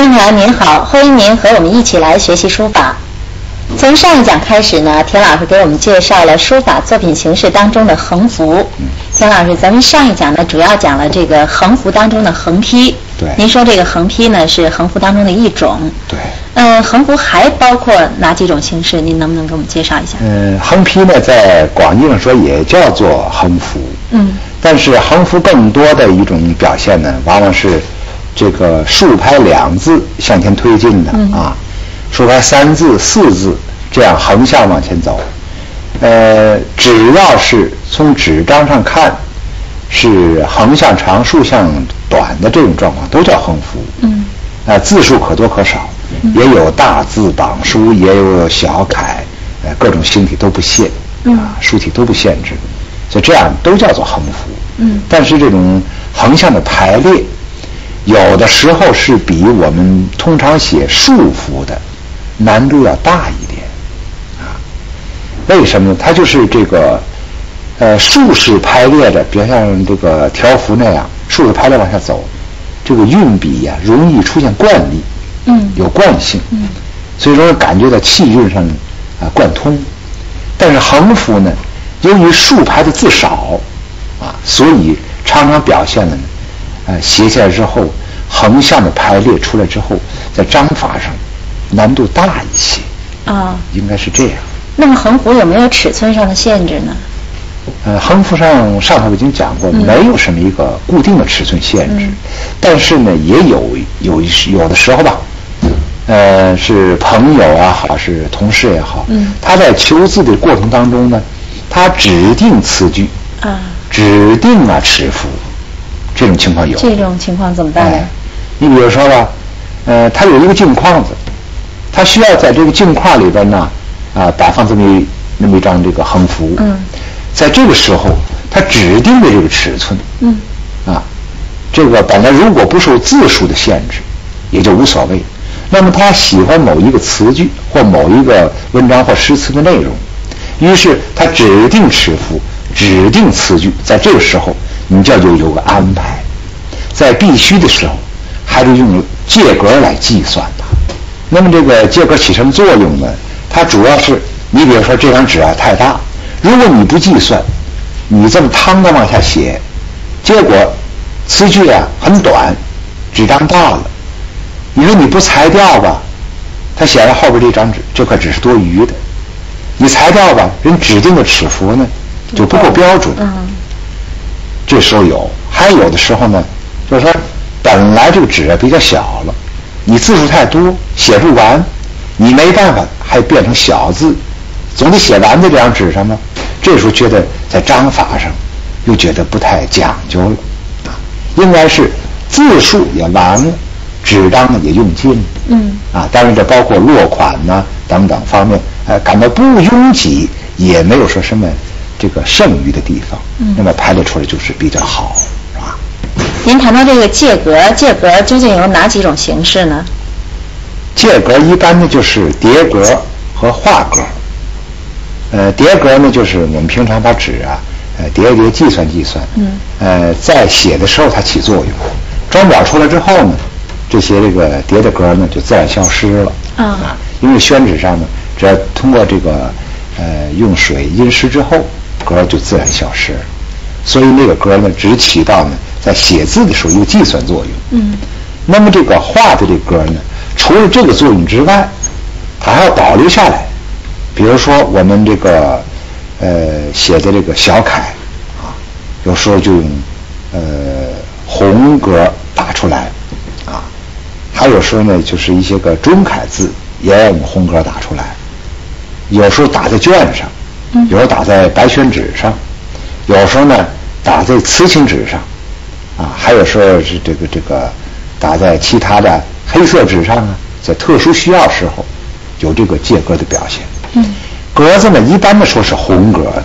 听员您好，欢迎您和我们一起来学习书法。从上一讲开始呢，田老师给我们介绍了书法作品形式当中的横幅。田老师，咱们上一讲呢主要讲了这个横幅当中的横批。对您说这个横批呢是横幅当中的一种。对。呃，横幅还包括哪几种形式？您能不能给我们介绍一下？嗯，横批呢，在广义上说也叫做横幅。嗯。但是横幅更多的一种表现呢，往往是这个竖排两字向前推进的、嗯啊，竖排三字、四字这样横向往前走。呃，只要是从纸张上看是横向长、竖向短的这种状况，都叫横幅。嗯。呃，字数可多可少，也有大字榜书，也有小楷，呃，各种形体都不限，嗯啊，书体都不限制，所以这样都叫做横幅。嗯但是这种横向的排列，有的时候是比我们通常写竖幅的难度要大一点，啊，为什么呢？它就是这个，呃，竖式排列的，比如像这个条幅那样，竖式排列往下走，这个运笔呀、容易出现惯例，嗯有惯性，嗯所以说感觉到气韵上啊贯通。但是横幅呢，由于竖排的字少啊，所以常常表现的呢，呃，写下来之后，横向的排列出来之后，在章法上难度大一些，啊，应该是这样。那么横幅有没有尺寸上的限制呢？呃，横幅上上头已经讲过，嗯没有什么一个固定的尺寸限制，嗯但是呢，也有有一有的时候吧，呃，是朋友啊好，是同事也好，嗯他在求字的过程当中呢，他指定词句，啊，指定啊尺幅，这种情况有。这种情况怎么办呢哎？，你比如说吧，呃，他有一个镜框子，他需要在这个镜框里边呢，啊，摆放这么一那么一张这个横幅。嗯。在这个时候，他指定的这个尺寸，嗯啊，这个本来如果不受字数的限制，也就无所谓。那么他喜欢某一个词句或某一个文章或诗词的内容，于是他指定尺幅、指定词句，在这个时候你就要有有个安排，在必须的时候还得用借格来计算它。那么这个借格起什么作用呢？它主要是你比如说这张纸啊太大，如果你不计算，你这么趟的往下写，结果词句啊很短，纸张大了，你说你不裁掉吧，它显然后边这张纸这块纸是多余的；你裁掉吧，人指定的尺幅呢就不够标准。嗯这时候有，还有的时候呢，就是说本来这个纸啊比较小了，你字数太多写不完，你没办法还变成小字，总得写完在这张纸上吗？这时候觉得在章法上又觉得不太讲究了，啊，应该是字数也完了，纸张呢也用尽了。嗯啊，当然这包括落款呐、等等方面，呃，感到不拥挤，也没有说什么这个剩余的地方，嗯那么排列出来就是比较好？您谈到这个借格，借格究竟有哪几种形式呢？借格一般呢就是叠格和画格，呃，叠格呢就是我们平常把纸啊，呃，叠一叠计算计算，嗯，呃，在写的时候它起作用，装裱出来之后呢，这些这个叠的格呢就自然消失了，啊因为宣纸上呢，只要通过这个呃用水阴湿之后，格就自然消失了，所以那个格呢只起到呢在写字的时候有计算作用，嗯。那么这个画的这格呢，除了这个作用之外，它还要保留下来。比如说我们这个呃写的这个小楷啊，有时候就用呃红格打出来。啊，还有时候呢就是一些个中楷字也要用红格打出来，有时候打在卷上，有时候打在白宣纸上，有时候呢打在瓷青纸上。啊，还有时候是这个这个打在其他的黑色纸上啊，在特殊需要时候有这个借格的表现。嗯格子呢，一般的说是红格的，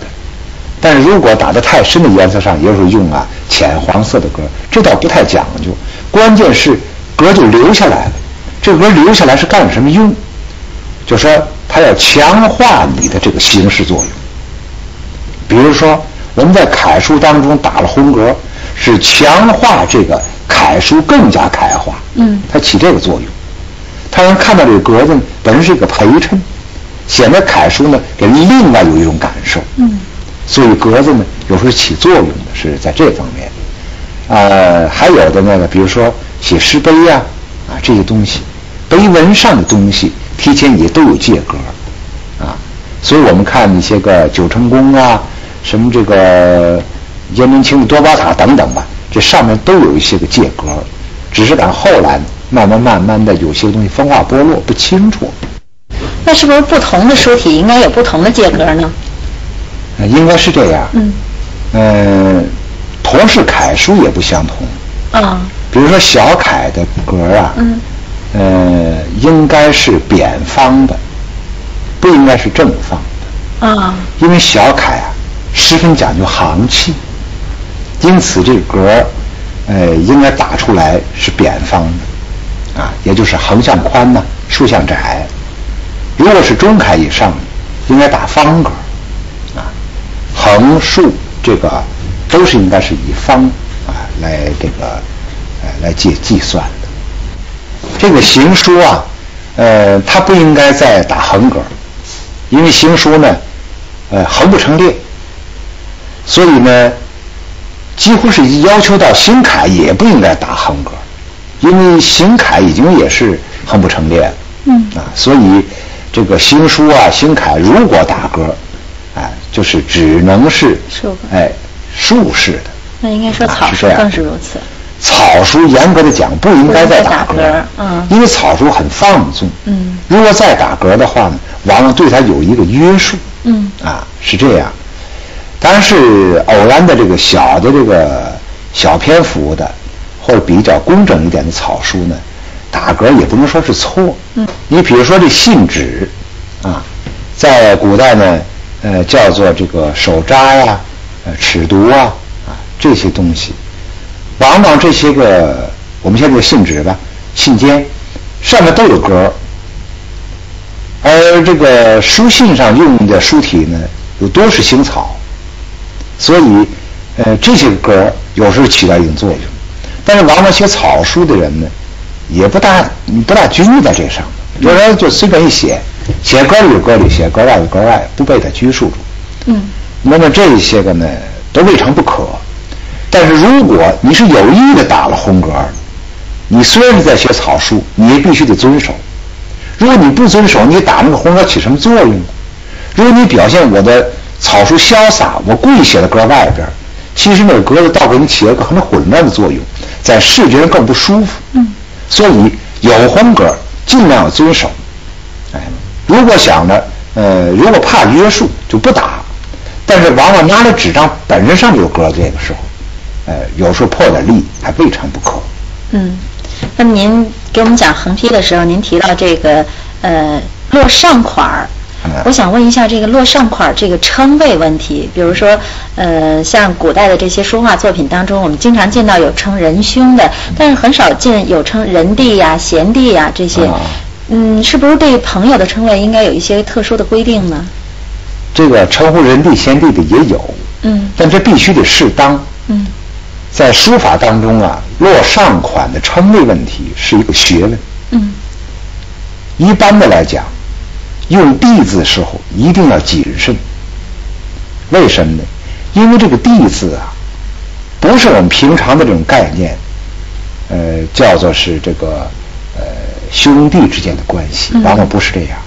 但是如果打得太深的颜色上，也有时候用啊浅黄色的格，这倒不太讲究。关键是格就留下来了，这格留下来是干什么用？就说它要强化你的这个形式作用。比如说，我们在楷书当中打了红格，是强化这个楷书更加楷化，嗯它起这个作用。他能看到这个格子本身是一个陪衬，显得楷书呢给人另外有一种感受。嗯。所以格子呢有时候起作用的是在这方面。呃，还有的那个，比如说写诗碑呀，啊这些东西，碑文上的东西提前也都有借格，啊，所以我们看一些个九成宫啊，什么这个颜真卿的多宝塔等等吧，这上面都有一些个界格，只是赶后来慢慢慢慢的有些东西分化剥落不清楚。那是不是不同的书体应该有不同的界格呢？呃，应该是这样。嗯。呃。同是楷书也不相同啊，比如说小楷的格啊，嗯，呃，应该是扁方的，不应该是正方的啊，因为小楷啊十分讲究行气，因此这个格呃，应该打出来是扁方的，啊，也就是横向宽呢，竖向窄。如果是中楷以上，应该打方格，啊，横竖这个。都是应该是以方啊来这个呃来计计算的。这个行书啊，呃，它不应该再打横格，因为行书呢，呃，横不成列，所以呢，几乎是要求到行楷也不应该打横格，因为行楷已经也是横不成列了。嗯。啊，所以这个行书啊，行楷如果打格，哎，就是只能是哎。竖式的，那应该说草书更是如此。草书严格的讲不应该再打格，嗯，因为草书很放纵，嗯，如果再打格的话呢，完了对他有一个约束，嗯，啊，是这样。当然是偶然的这个小的这个小篇幅的，或者比较工整一点的草书呢，打格也不能说是错，嗯，你比如说这信纸，啊，在古代呢，呃，叫做这个手札呀。呃，尺牍啊，啊，这些东西，往往这些个我们现在的信纸吧，信笺上面都有格而这个书信上用的书体呢，又多是行草，所以呃，这些格有时候起到一定作用。但是往往写草书的人呢，也不大不大拘泥在这上面，有人就随便一写，写格里有格里，写格外有格外，不被他拘束住。嗯。那么这些个呢，都未尝不可。但是如果你是有意的打了红格，你虽然是在写草书，你也必须得遵守。如果你不遵守，你打那个红格起什么作用？如果你表现我的草书潇洒，我故意写在格外边，其实那个格子倒给你起了个很混乱的作用，在视觉上更不舒服。嗯。所以有红格尽量要遵守。哎，如果想着，呃，如果怕约束，就不打。但是往往拿着纸张本身上面有格子，这个时候，呃，有时候破点力还未尝不可。嗯，那么您给我们讲横批的时候，您提到这个呃落上款儿，我想问一下这个落上款这个称谓问题。比如说呃，像古代的这些书画作品当中，我们经常见到有称仁兄的，但是很少见有称仁弟呀、贤弟呀这些。嗯，是不是对朋友的称谓应该有一些特殊的规定呢？这个称呼人弟贤弟的也有，嗯，但这必须得适当，嗯，在书法当中啊，落上款的称谓问题是一个学问，嗯，一般的来讲，用弟字的时候一定要谨慎，为什么呢？因为这个弟字啊，不是我们平常的这种概念，呃，叫做是这个呃兄弟之间的关系，往往不是这样。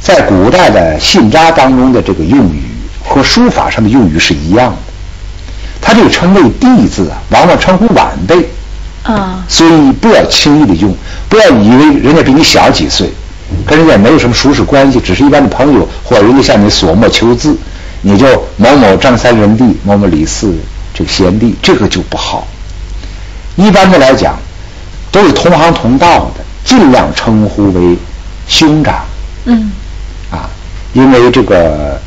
在古代的信札当中的这个用语和书法上的用语是一样的，它这个称谓弟字啊，往往称呼晚辈，啊，所以不要轻易的用，不要以为人家比你小几岁，跟人家没有什么熟识关系，只是一般的朋友，或者人家向你索墨求字，你就某某张三仁弟，某某李四这个贤弟，这个就不好。一般的来讲，都是同行同道的，尽量称呼为兄长，嗯。啊，因为这个，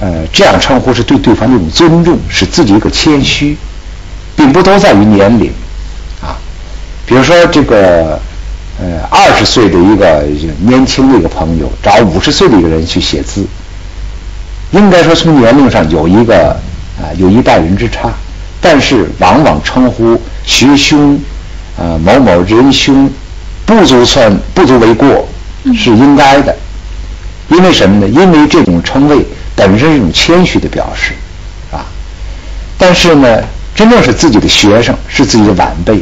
呃，这样称呼是对对方的一种尊重，是自己一个谦虚，并不都在于年龄，啊，比如说这个，呃，二十岁的一个年轻的一个朋友找五十岁的一个人去写字，应该说从年龄上有一个啊有一代人之差，但是往往称呼学兄，啊某某仁兄，不不足算不足为过，是应该的。因为什么呢？因为这种称谓本身是一种谦虚的表示，啊。但是呢，真正是自己的学生，是自己的晚辈，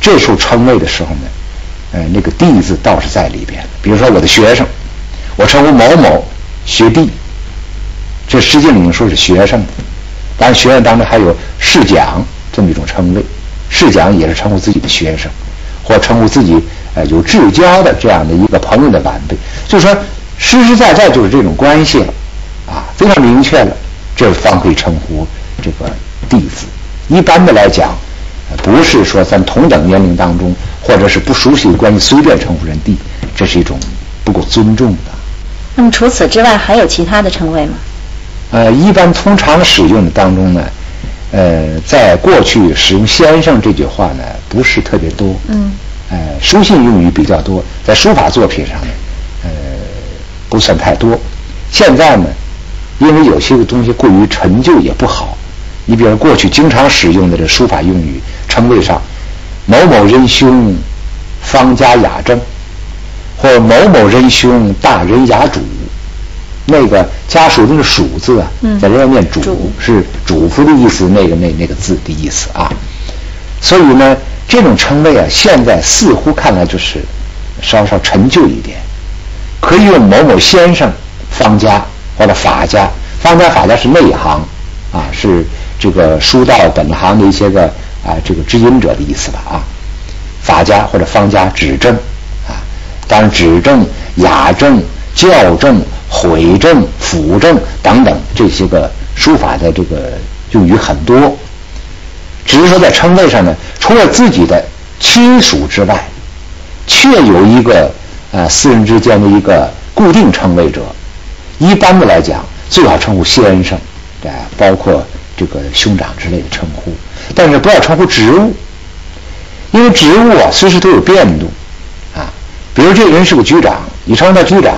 这时候称谓的时候呢，呃，那个“弟”字倒是在里边。比如说我的学生，我称呼某某学弟，这实际上说是学生。当然，学院当中还有试讲这么一种称谓，试讲也是称呼自己的学生，或称呼自己呃有至交的这样的一个朋友的晚辈，就是说实实在在就是这种关系，啊，非常明确了，这方可以称呼这个弟子。一般的来讲，不是说咱同等年龄当中或者是不熟悉的关系随便称呼人弟，这是一种不够尊重的。那么除此之外还有其他的称谓吗？呃，一般通常使用的当中呢，呃，在过去使用“先生”这句话呢，不是特别多。嗯。呃，书信用语比较多，在书法作品上呢，呃，不算太多。现在呢，因为有些个东西过于陈旧也不好。你比如过去经常使用的这书法用语称谓上，某某仁兄方家雅正，或某某仁兄大人雅主。那个家属那个“属”字啊，在人家念“主”，是主妇的意思。那个那那个字的意思啊，所以呢，这种称谓啊，现在似乎看来就是稍稍陈旧一点。可以用某某先生、方家或者法家。方家、法家是内行啊，是这个书道本行的一些个啊这个知音者的意思吧啊。法家或者方家指正啊，当然指正、雅正、校正。悔正、辅正等等这些个书法的这个用语很多，只是说在称谓上呢，除了自己的亲属之外，确有一个啊私人之间的一个固定称谓者。一般的来讲，最好称呼先生，啊，包括这个兄长之类的称呼，但是不要称呼职务，因为职务啊随时都有变动啊。比如这个人是个局长，你称他局长。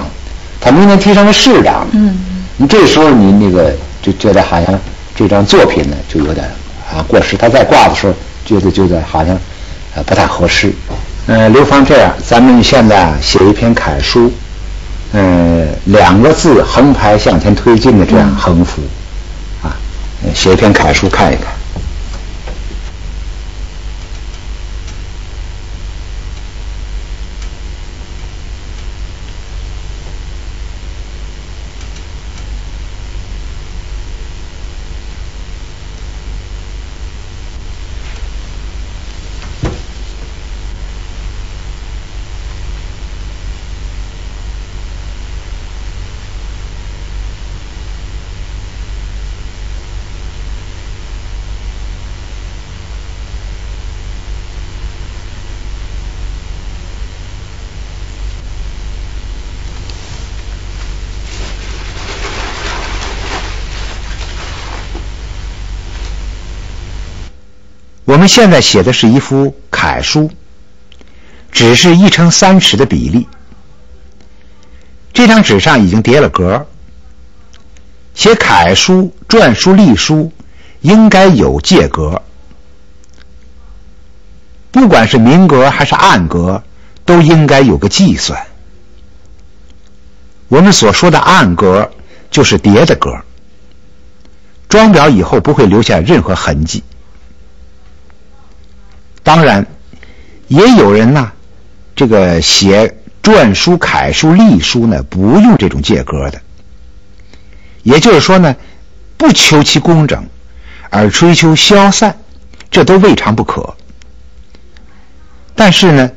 他明年提升为市长，嗯，你这时候你那个就觉得好像这张作品呢就有点啊过时。他再挂的时候觉得觉得好像呃不太合适。嗯，刘芳这样，咱们现在写一篇楷书，嗯，两个字横排向前推进的这样横幅，啊，写一篇楷书看一看。现在写的是一幅楷书，只是一乘三尺的比例。这张纸上已经叠了格。写楷书、篆书、隶书，应该有界格。不管是明格还是暗格，都应该有个计算。我们所说的暗格，就是叠的格，装裱以后不会留下任何痕迹。当然，也有人呢，这个写篆书、楷书、隶书呢，不用这种界格的。也就是说呢，不求其工整，而追求消散，这都未尝不可。但是呢，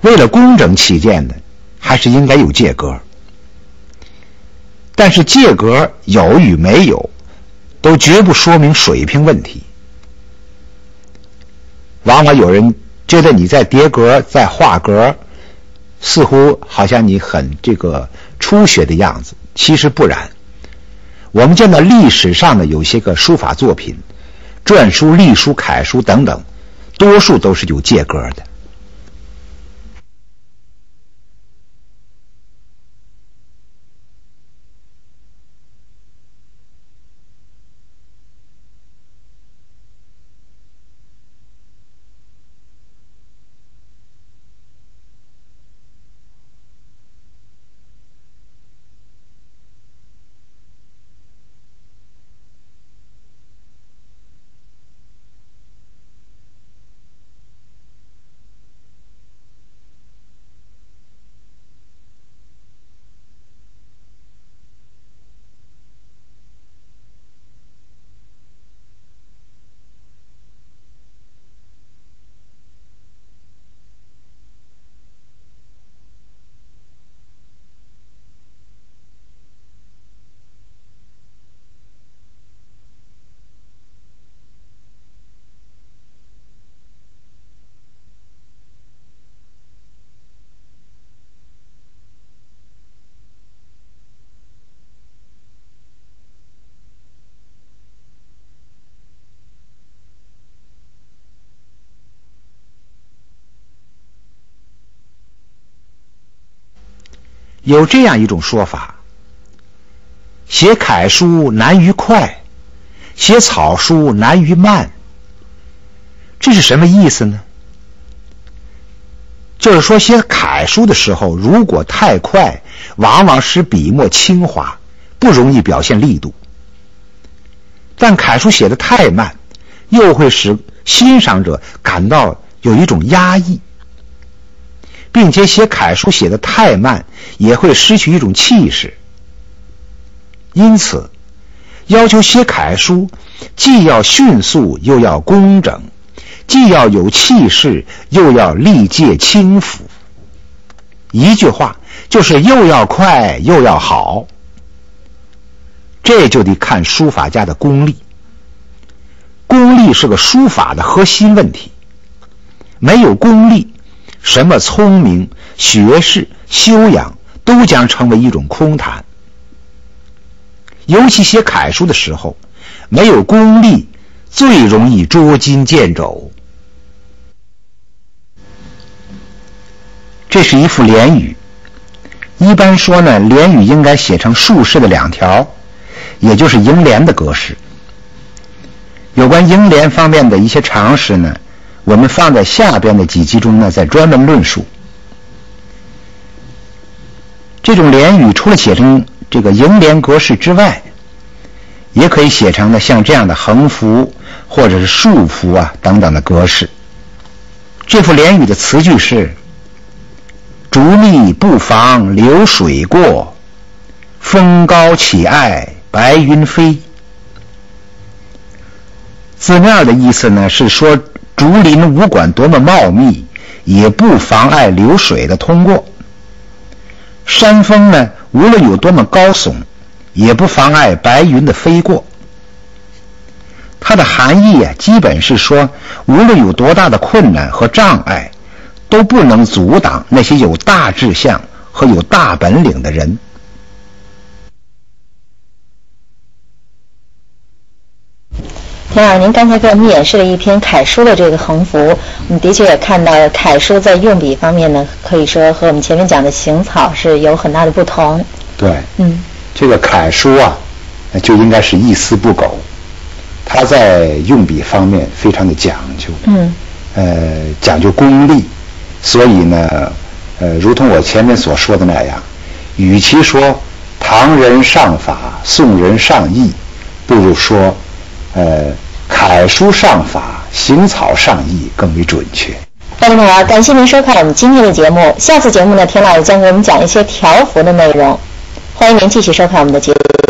为了工整起见呢，还是应该有界格。但是界格有与没有，都绝不说明水平问题。往往有人觉得你在叠格、在画格，似乎好像你很这个初学的样子。其实不然。我们见到历史上的有些个书法作品，篆书、隶书、楷书等等，多数都是有借格的。有这样一种说法：写楷书难于快，写草书难于慢。这是什么意思呢？就是说，写楷书的时候，如果太快，往往使笔墨轻滑，不容易表现力度；但楷书写的太慢，又会使欣赏者感到有一种压抑。并且写楷书写的太慢，也会失去一种气势。因此，要求写楷书，既要迅速，又要工整；既要有气势，又要力介轻浮。一句话，就是又要快，又要好。这就得看书法家的功力。功力是个书法的核心问题。没有功力。什么聪明、学识、修养，都将成为一种空谈。尤其写楷书的时候，没有功力，最容易捉襟见肘。这是一副联语，一般说呢，联语应该写成竖式的两条，也就是楹联的格式。有关楹联方面的一些常识呢？我们放在下边的几集中呢，再专门论述。这种联语除了写成这个楹联格式之外，也可以写成呢像这样的横幅或者是竖幅啊等等的格式。这副联语的词句是：“竹密不妨流水过，风高起爱白云飞。”字面的意思呢是说。竹林无管多么茂密，也不妨碍流水的通过；山峰呢，无论有多么高耸，也不妨碍白云的飞过。它的含义啊，基本是说，无论有多大的困难和障碍，都不能阻挡那些有大志向和有大本领的人。田老师，您刚才给我们演示了一篇楷书的这个横幅，我们的确也看到楷书在用笔方面呢，可以说和我们前面讲的行草是有很大的不同。对，嗯，这个楷书啊，就应该是一丝不苟，它在用笔方面非常的讲究，嗯，呃，讲究功力，所以呢，呃，如同我前面所说的那样，与其说唐人上法，宋人上意，不如说，呃。楷书上法，行草上意更为准确。观众朋友，感谢您收看我们今天的节目。下次节目呢，田老师将给我们讲一些条幅的内容。欢迎您继续收看我们的节目。